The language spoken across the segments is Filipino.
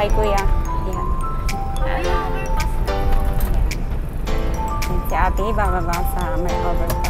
hi Kuya. Ayan. Ayan. Si ate bababa sa may overpass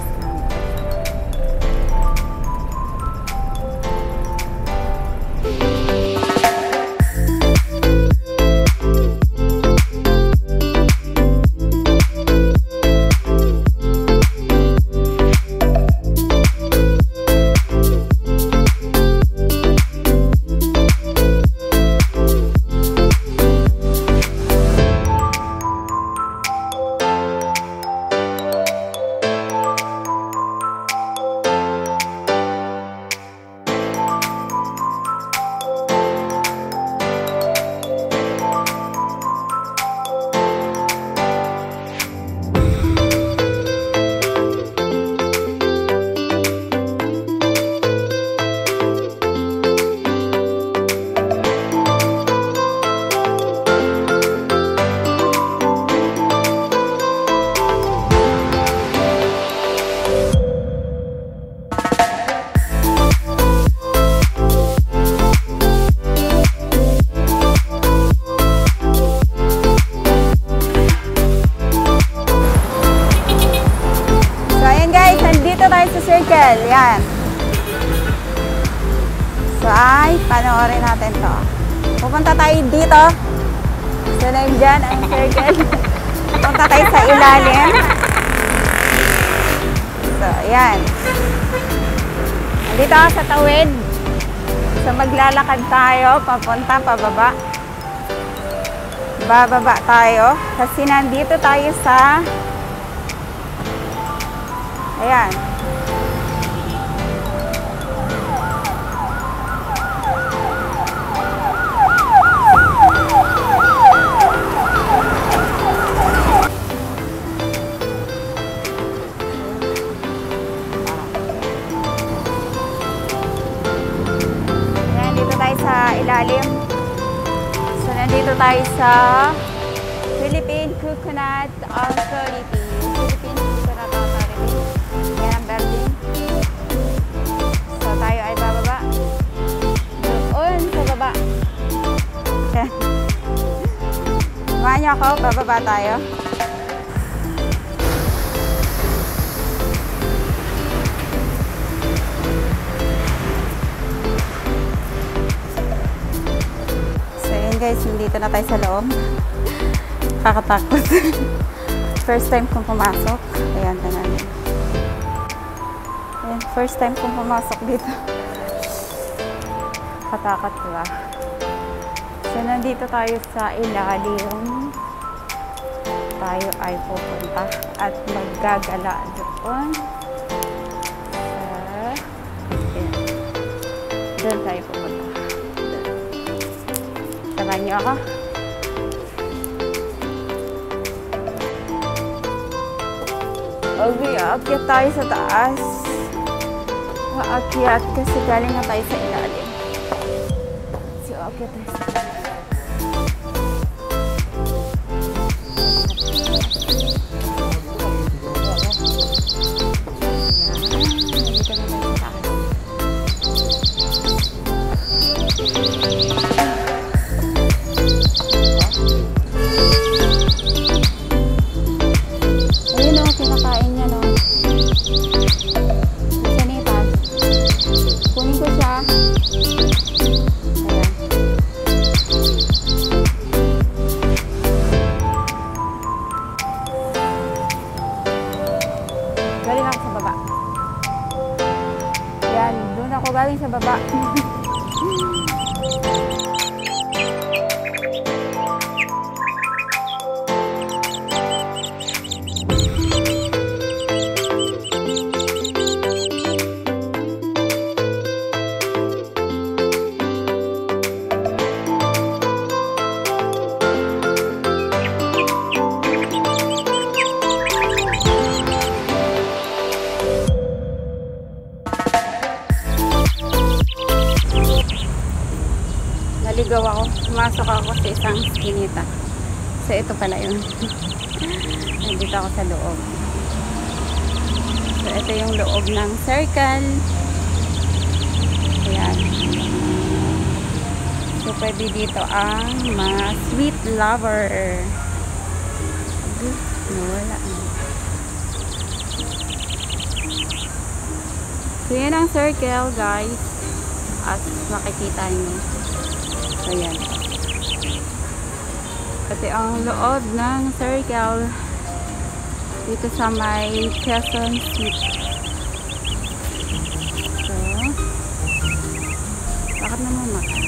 panoorin natin to. Pupunta tayo dito. So, nandyan ang circle. Pupunta tayo sa ilalim. So, ayan. Nandito ako sa tawid. So, maglalakad tayo. Papunta, pababa. Bababa tayo. Kasi nandito tayo sa. Ayan, ilalim. So, nandito tayo sa Philippine Coconut Authority. Philippine Coconut Authority. Yan ang building. So, tayo ay bababa. Doon sa baba. Samahan niyo ako, bababa tayo. Guys, nandito na tayo sa loob. Kakatakot. first time kong pumasok. Ayan, tanan. Ayan, first time kong pumasok dito. Katakot, diba? So, nandito tayo sa ilalim. Tayo ay pupunta at maggagala doon. Doon tayo pupunta. Samahan niyo ako. Okay, aakyat tayo sa taas. Aakyat kasi galing na tayo sa ilalim. So, aakyat tayo sa taas. Skinita. So, ito pala yun. Nandito ako sa loob. So, ito yung loob ng circle. Ayan. So, pwede dito ang mga sweet lover. Nawala. So, yan ang circle, guys. As makikita nyo. So, yan. Kasi ang loob ng circle dito sa may Quezon City. So, bakit naman makan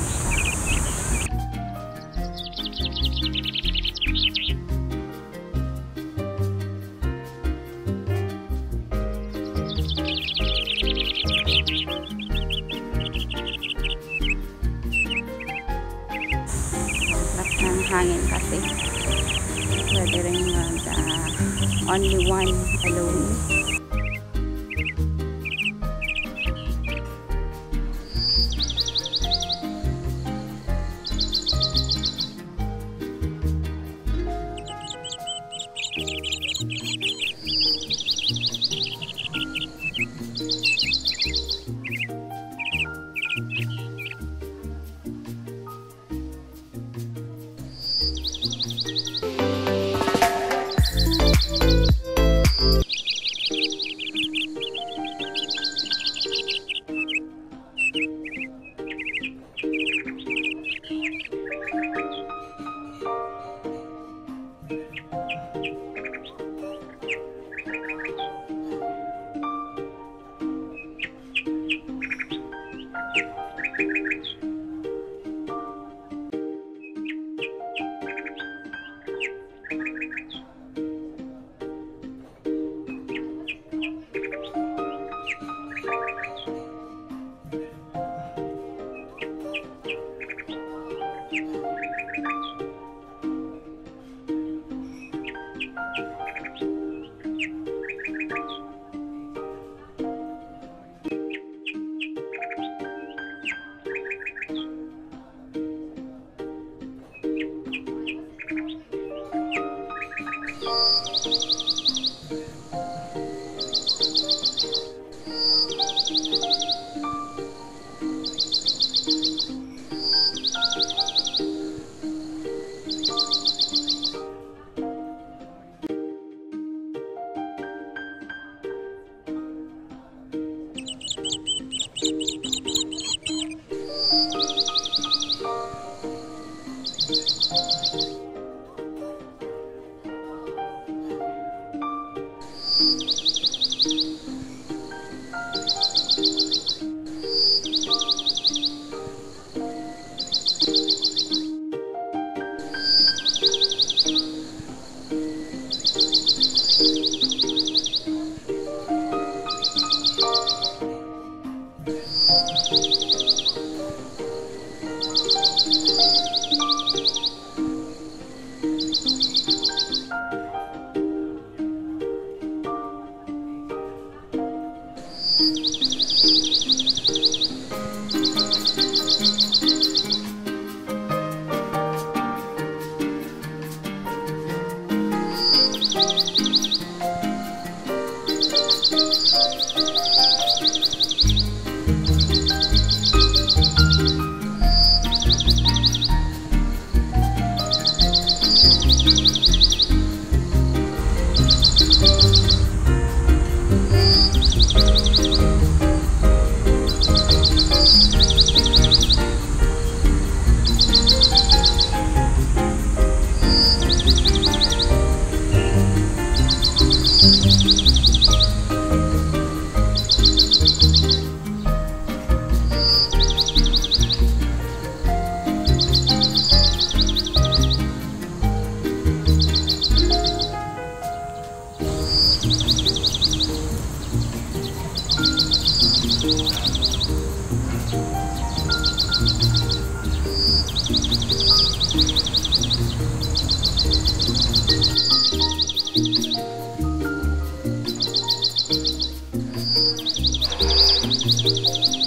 Música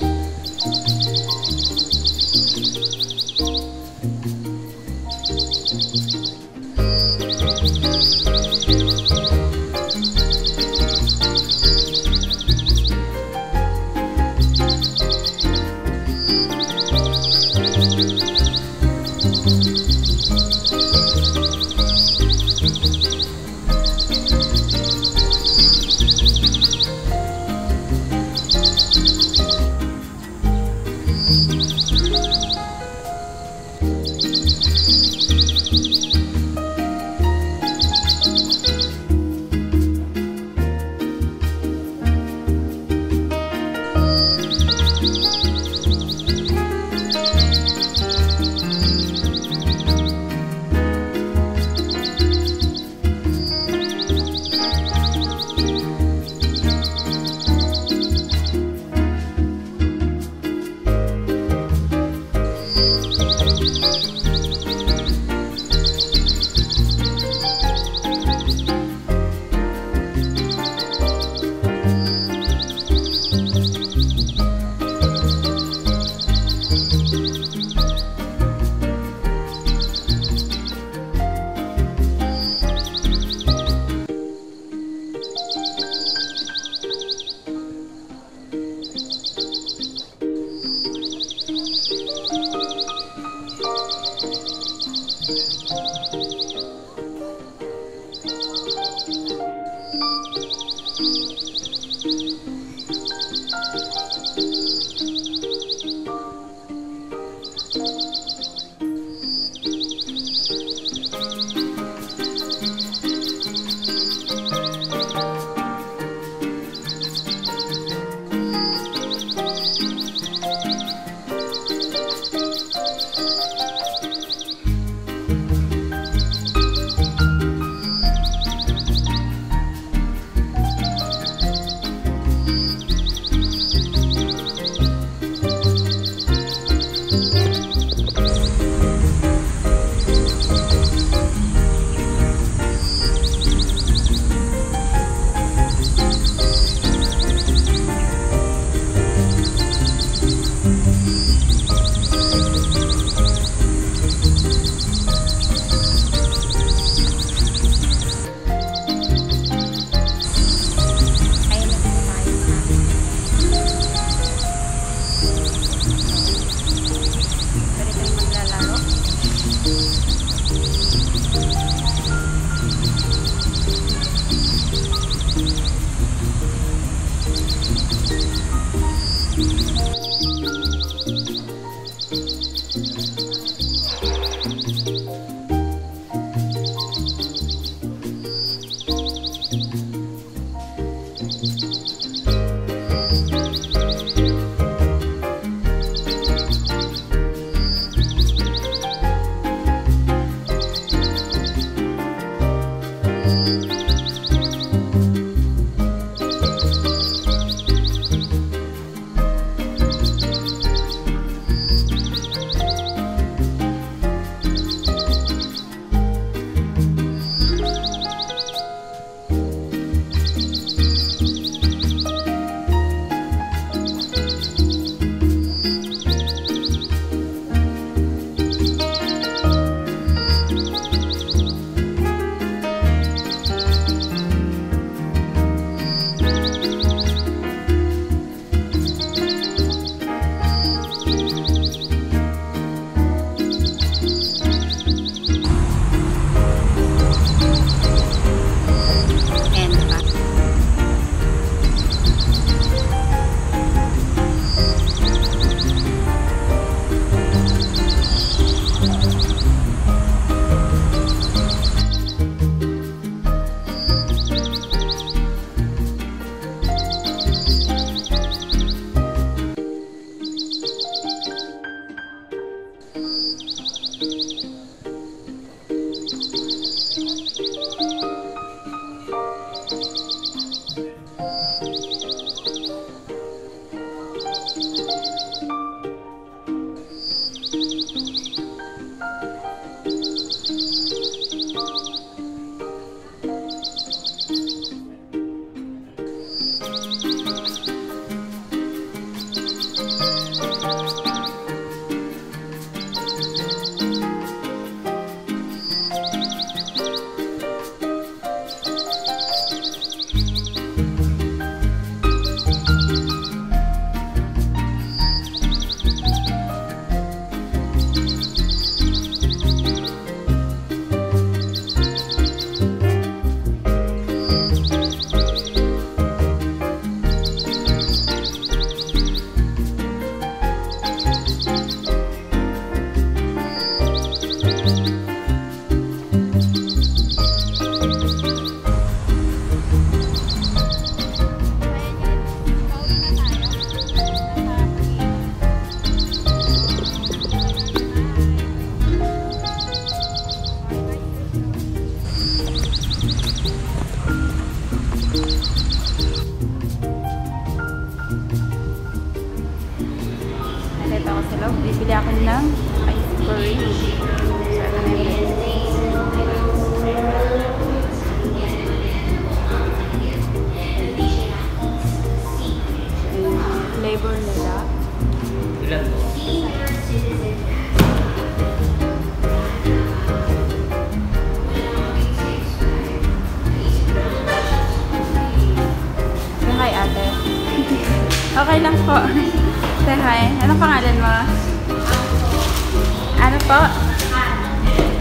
po?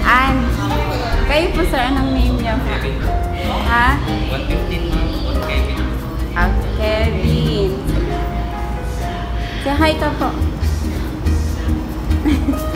Ann. Kayo po sir, anong name niyo? Ha? 115 ma'am, 1 Kevin. Ah, Kevin. Say hi ka po.